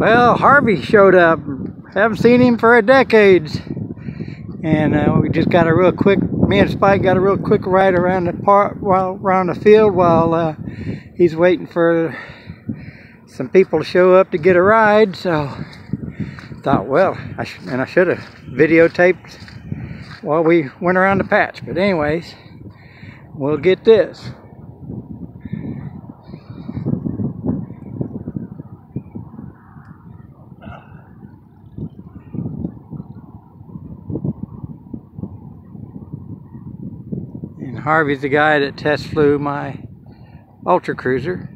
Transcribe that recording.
Well, Harvey showed up. Haven't seen him for a decades. And uh, we just got a real quick, me and Spike got a real quick ride around the park, while around the field while uh, he's waiting for some people to show up to get a ride. So thought, well, I and I should have videotaped while we went around the patch. But anyways, we'll get this. And Harvey's the guy that test flew my Ultra Cruiser.